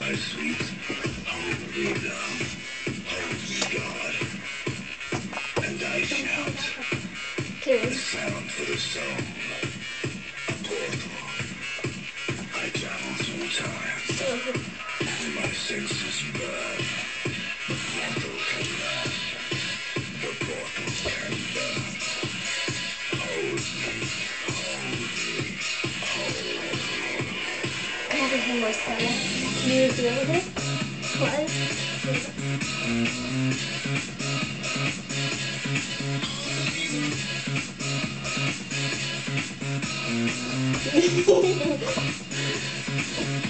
My sweet, hold me love, hold God, and I shout Okay. sound for the soul, a portal. I travel through time, and my senses burn. The portal can learn, the portal can burn. Hold me, hold me, Come over here more, You reveal it?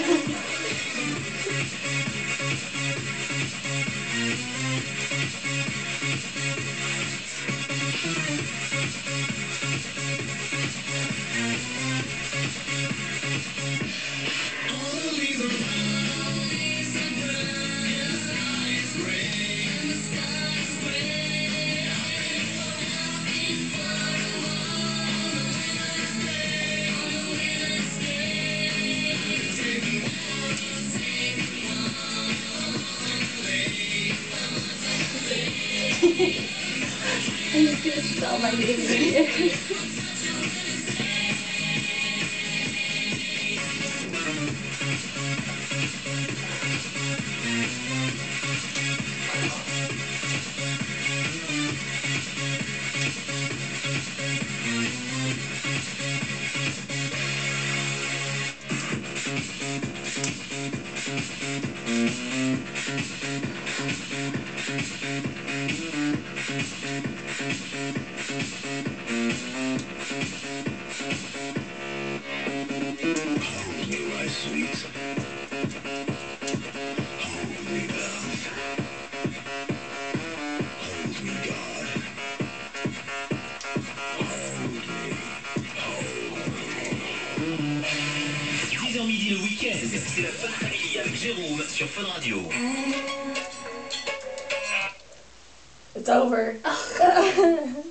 I'm just gonna spell my name hold my sweet. Hold me, love. Hold me, God. Hold me, hold me. 10h midi le week-end, c'est la Fun Family avec Jérôme sur Fun Radio. It's over.